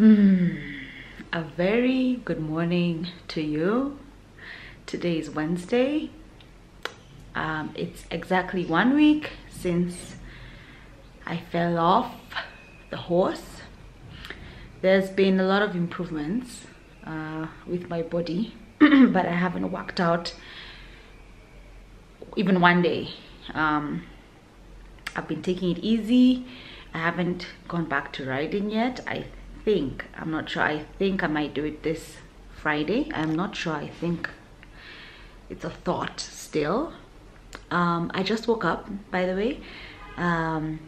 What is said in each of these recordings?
Hmm. A very good morning to you. Today is Wednesday. Um, it's exactly one week since I fell off the horse. There's been a lot of improvements uh, with my body, but I haven't worked out even one day. Um, I've been taking it easy. I haven't gone back to riding yet. I think, I'm not sure, I think I might do it this Friday. I'm not sure, I think it's a thought still. Um, I just woke up, by the way. Um,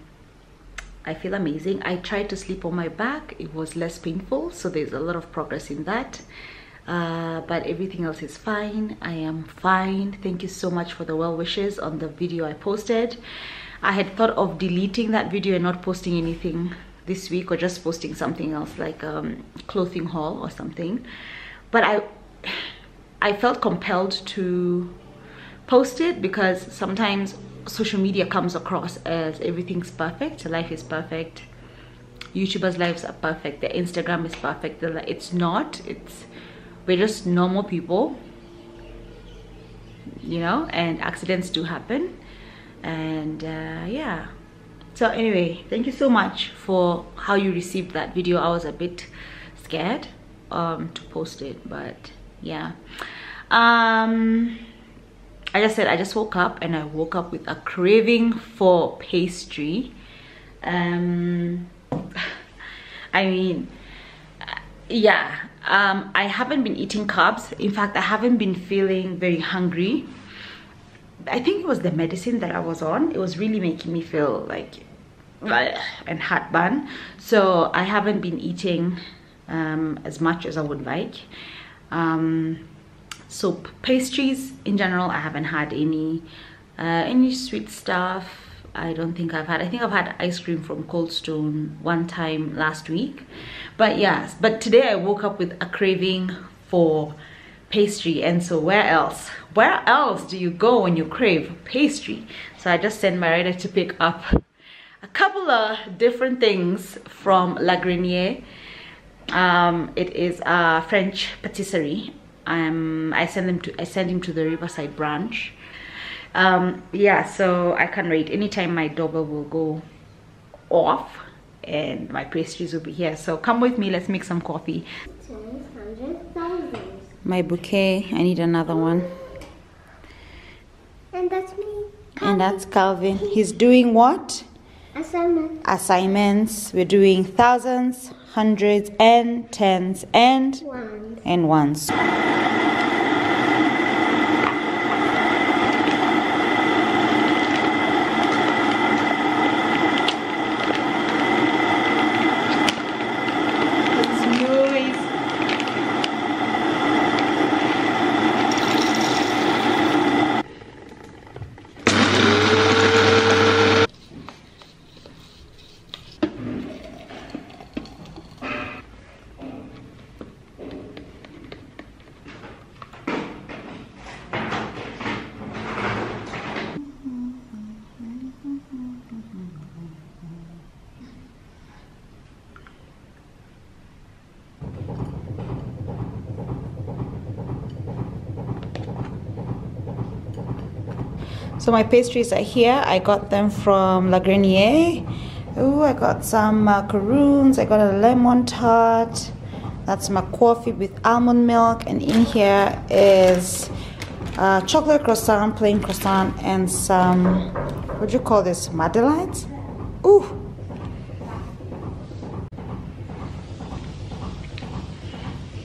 I feel amazing. I tried to sleep on my back. It was less painful, so there's a lot of progress in that. Uh, but everything else is fine. I am fine. Thank you so much for the well wishes on the video I posted. I had thought of deleting that video and not posting anything this week or just posting something else like um, clothing haul or something. But I, I felt compelled to post it because sometimes social media comes across as everything's perfect, life is perfect, YouTubers' lives are perfect, their Instagram is perfect. It's not. It's we're just normal people, you know, and accidents do happen and uh, yeah so anyway thank you so much for how you received that video. I was a bit scared um, to post it but yeah. Um i just said i just woke up and i woke up with a craving for pastry. Um i mean yeah um i haven't been eating carbs. In fact i haven't been feeling very hungry. I think it was the medicine that I was on. It was really making me feel like and heartburn. So I haven't been eating um, as much as I would like. Um, so pastries in general, I haven't had any uh, any sweet stuff. I don't think I've had. I think I've had ice cream from Cold Stone one time last week. But yes, but today I woke up with a craving for pastry and so where else where else do you go when you crave pastry so i just sent my rider to pick up a couple of different things from la grenier um, it is a french patisserie um, i send them to i send him to the riverside branch um, yeah so i can't wait anytime my doorbell will go off and my pastries will be here so come with me let's make some coffee my bouquet. I need another one. And that's me. Calvin. And that's Calvin. He's doing what? Assignments. Assignments. We're doing thousands, hundreds, and tens, and ones. And ones. So my pastries are here. I got them from La Grenier. Oh, I got some macaroons. I got a lemon tart. That's my coffee with almond milk. And in here is a chocolate croissant, plain croissant, and some, what do you call this, madeleines? Ooh.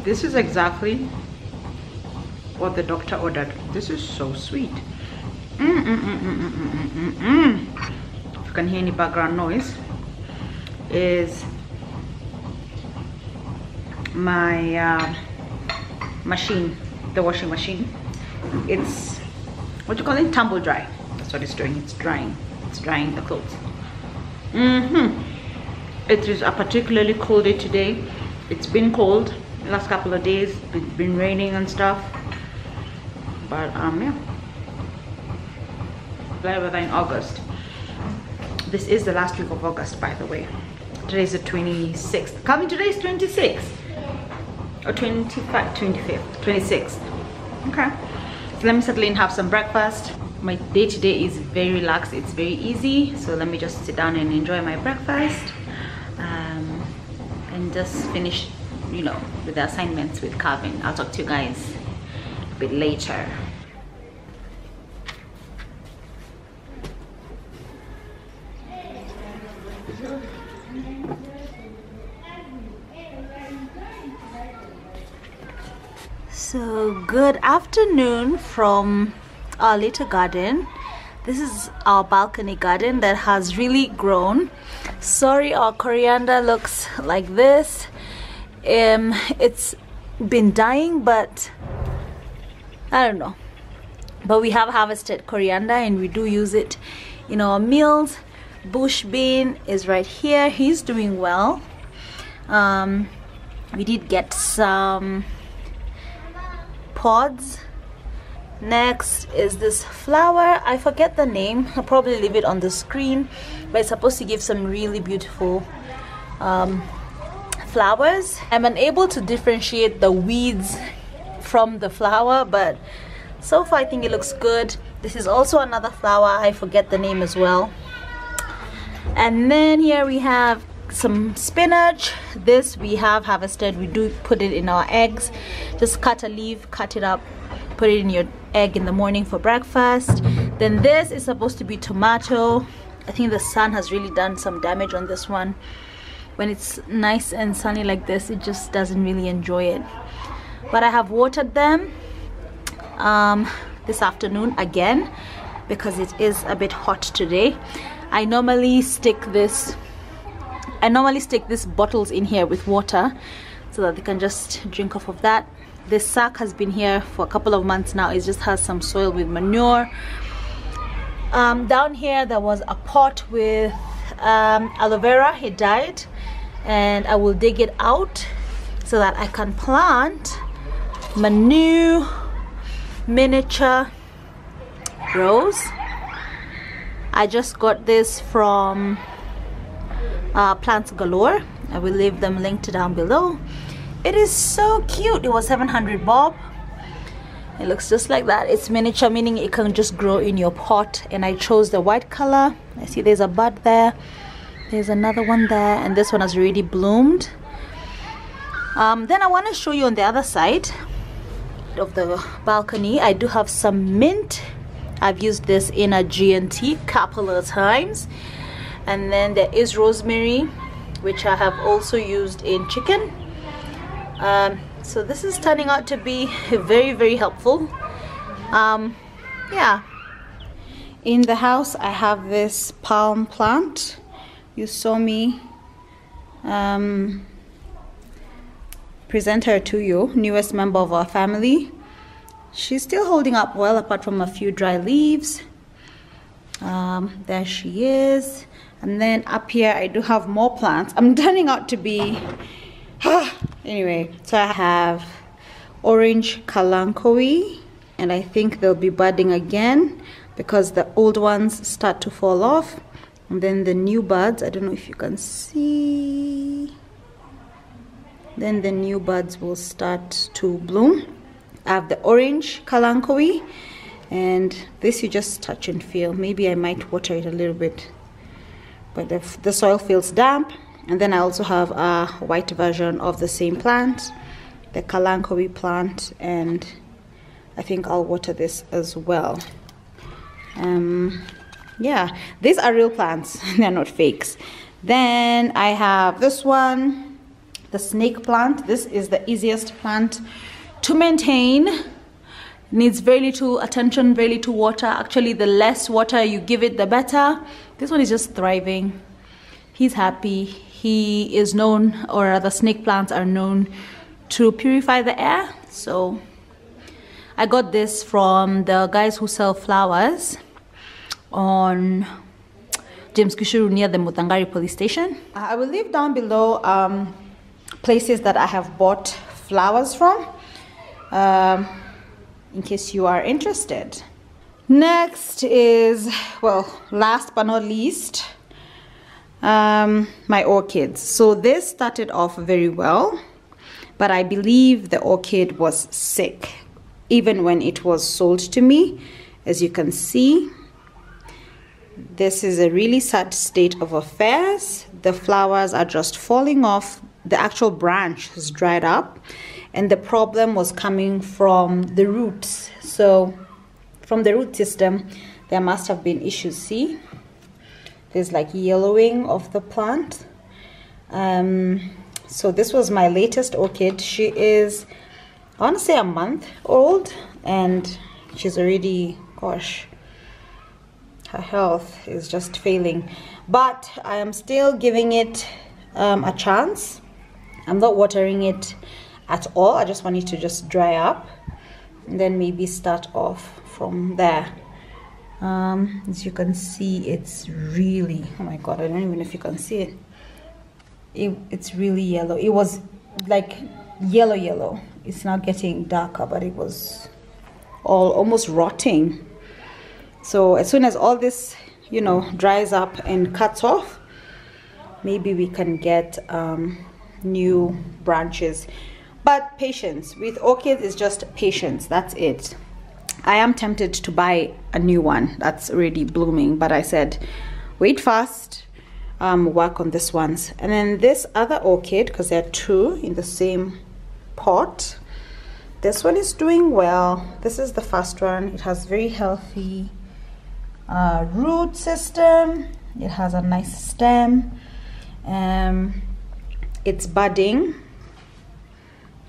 This is exactly what the doctor ordered. This is so sweet. If you can hear any background noise, is my uh, machine, the washing machine. It's what you call it, tumble dry. That's what it's doing. It's drying. It's drying the clothes. Mm-hmm. It is a particularly cold day today. It's been cold the last couple of days. It's been raining and stuff. But um, yeah weather in August. This is the last week of August, by the way. today's the 26th coming today is 26 or 25 25th 26th okay. So let me settle in have some breakfast. My day to day is very relaxed it's very easy. So let me just sit down and enjoy my breakfast um, and just finish you know with the assignments with Calvin. I'll talk to you guys a bit later so good afternoon from our little garden. This is our balcony garden that has really grown. Sorry our coriander looks like this. Um it's been dying but i don't know. But we have harvested coriander and we do use it in our meals bush bean is right here. He's doing well. Um we did get some pods. Next is this flower. I forget the name. I'll probably leave it on the screen but it's supposed to give some really beautiful um, flowers. I'm unable to differentiate the weeds from the flower but so far i think it looks good. This is also another flower. I forget the name as well and then here we have some spinach. This we have harvested. We do put it in our eggs. Just cut a leaf cut it up put it in your egg in the morning for breakfast. Then this is supposed to be tomato. I think the sun has really done some damage on this one. When it's nice and sunny like this it just doesn't really enjoy it. But i have watered them um, this afternoon again because it is a bit hot today i normally stick this I normally stick these bottles in here with water so that they can just drink off of that. This sack has been here for a couple of months now. It just has some soil with manure. Um, down here there was a pot with um, aloe vera. It died. And I will dig it out so that I can plant my new miniature rose I just got this from uh, plants galore. I will leave them linked down below. It is so cute. It was 700 bob. It looks just like that. It's miniature meaning it can just grow in your pot. And I chose the white color. I see there's a bud there. There's another one there and this one has already bloomed. Um, then I want to show you on the other side of the balcony I do have some mint I've used this in a G&T couple of times. And then there is rosemary which I have also used in chicken. Um, so this is turning out to be very very helpful. Um, yeah. In the house I have this palm plant. You saw me um, present her to you newest member of our family she's still holding up well apart from a few dry leaves. Um, there she is. And then up here I do have more plants. I'm turning out to be anyway so I have orange kalanchoe and I think they'll be budding again because the old ones start to fall off. And then the new buds I don't know if you can see. Then the new buds will start to bloom I have the orange kalanchoe and this you just touch and feel. Maybe I might water it a little bit. But if the soil feels damp and then I also have a white version of the same plant the kalanchoe plant and I think I'll water this as well. Um, yeah these are real plants. They're not fakes. Then I have this one the snake plant. This is the easiest plant to maintain needs very little attention very little water actually the less water you give it the better this one is just thriving. He's happy. He is known, or other snake plants are known to purify the air. So I got this from the guys who sell flowers on James Gichuru near the Muthangari police station. I will leave down below um, places that I have bought flowers from um, in case you are interested. Next is, well, last but not least, um, my orchids. So this started off very well, but I believe the orchid was sick even when it was sold to me. As you can see, this is a really sad state of affairs. The flowers are just falling off. The actual branch has dried up and the problem was coming from the roots. So from the root system, there must have been issues. See, there's like yellowing of the plant. Um, so this was my latest orchid. She is, I want to say a month old and she's already, gosh, her health is just failing but I am still giving it um, a chance I'm not watering it at all. I just want it to just dry up and then maybe start off from there. Um, as you can see it's really oh my god I don't even know if you can see it, it it's really yellow. It was like yellow yellow. It's now getting darker but it was all almost rotting. So as soon as all this you know dries up and cuts off maybe we can get um, new branches but patience. With orchids is just patience. That's it. I am tempted to buy a new one. That's already blooming. But I said wait fast. Um, work on this ones. And then this other orchid because there are two in the same pot. This one is doing well. This is the first one. It has very healthy uh, root system. It has a nice stem. Um, it's budding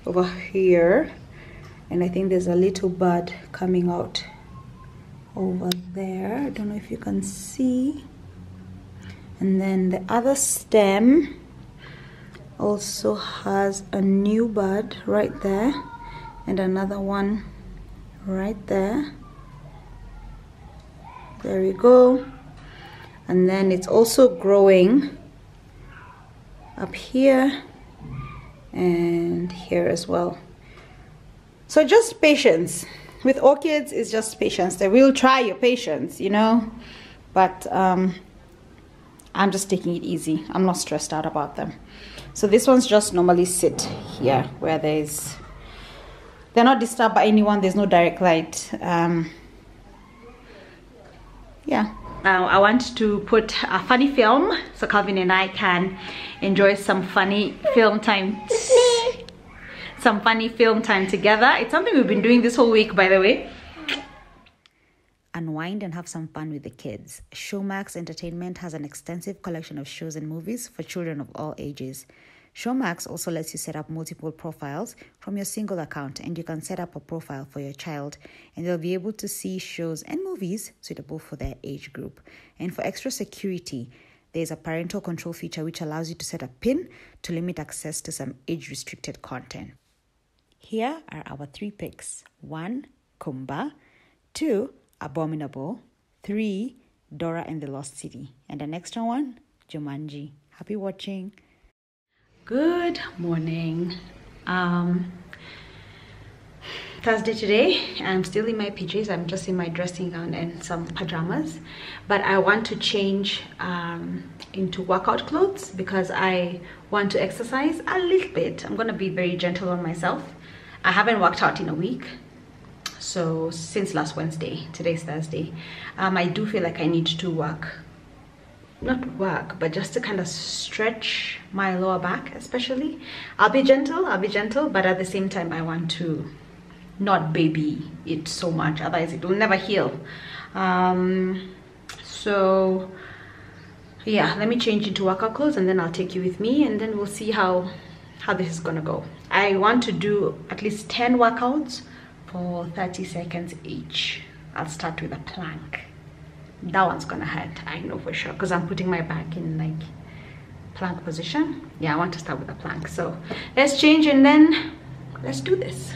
over here. And I think there's a little bud coming out over there. I don't know if you can see. And then the other stem also has a new bud right there and another one right there. There we go. And then it's also growing up here and here as well. So just patience. With orchids it's just patience. They will try your patience you know? But um, I'm just taking it easy. I'm not stressed out about them. So this one's just normally sit here where there's they're not disturbed by anyone. There's no direct light. Um, yeah. Uh, I want to put a funny film so Calvin and I can enjoy some funny film time. Some funny film time together. It's something we've been doing this whole week by the way. Unwind and have some fun with the kids. Showmax Entertainment has an extensive collection of shows and movies for children of all ages. Showmax also lets you set up multiple profiles from your single account, and you can set up a profile for your child, and they'll be able to see shows and movies suitable for their age group. And for extra security, there's a parental control feature which allows you to set a PIN to limit access to some age restricted content. Here are our three picks one, Khumba, two, Abominable, three, Dora and the Lost City, and the next one, Jumanji. Happy watching! good morning um thursday today i'm still in my pjs i'm just in my dressing gown and some pajamas. But i want to change um into workout clothes because i want to exercise a little bit. I'm gonna be very gentle on myself. I haven't worked out in a week so since last wednesday today's thursday um i do feel like i need to work. Not work but just to kind of stretch my lower back especially. I'll be gentle i'll be gentle but at the same time i want to not baby it so much otherwise it will never heal. Um, so yeah let me change into workout clothes and then i'll take you with me and then we'll see how how this is gonna go. I want to do at least 10 workouts for 30 seconds each. I'll start with a plank. That one's gonna hurt i know for sure because i'm putting my back in like plank position. Yeah i want to start with a plank. So let's change and then let's do this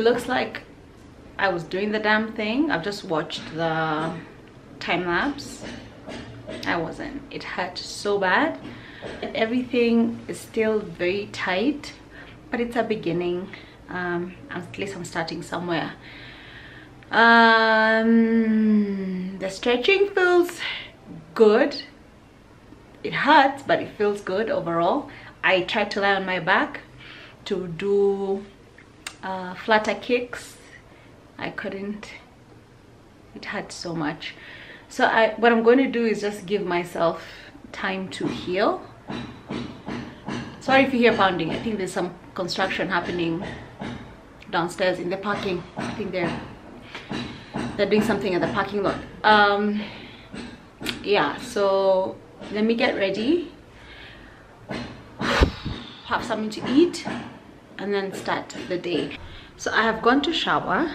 it looks like I was doing the damn thing. I've just watched the time lapse. I wasn't. It hurt so bad. Everything is still very tight, but it's a beginning. Um, at least I'm starting somewhere. Um, the stretching feels good. It hurts, but it feels good overall. I tried to lie on my back to do uh, flutter kicks. I couldn't. It hurt so much. So I what I'm going to do is just give myself time to heal. Sorry if you hear pounding. I think there's some construction happening downstairs in the parking. I think they're they're doing something at the parking lot. Um yeah so let me get ready. Have something to eat and then start the day. So i have gone to shower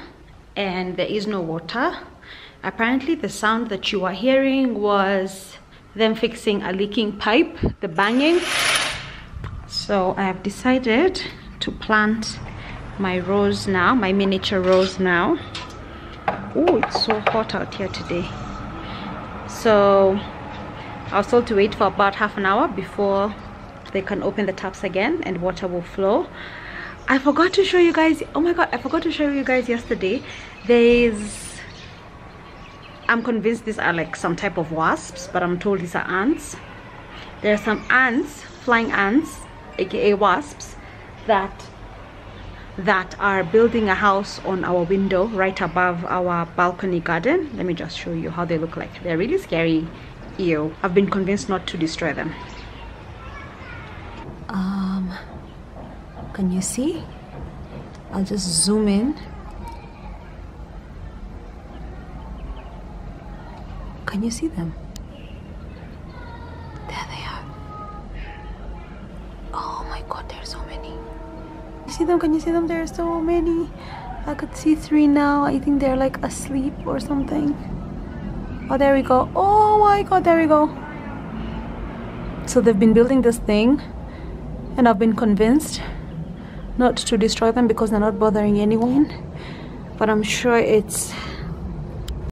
and there is no water. Apparently the sound that you are hearing was them fixing a leaking pipe the banging. So i have decided to plant my rose now my miniature rose now. Oh it's so hot out here today. So i was told to wait for about half an hour before they can open the taps again and water will flow I forgot to show you guys oh my god I forgot to show you guys yesterday. There's I'm convinced these are like some type of wasps but I'm told these are ants. There are some ants flying ants aka wasps that that are building a house on our window right above our balcony garden. Let me just show you how they look like. They're really scary. Ew. I've been convinced not to destroy them. Um can you see? I'll just zoom in. Can you see them? There they are. Oh my god there's so many. You see them? Can you see them? There are so many. I could see three now. I think they're like asleep or something. Oh there we go. Oh my god there we go. So they've been building this thing and I've been convinced not to destroy them because they're not bothering anyone but I'm sure it's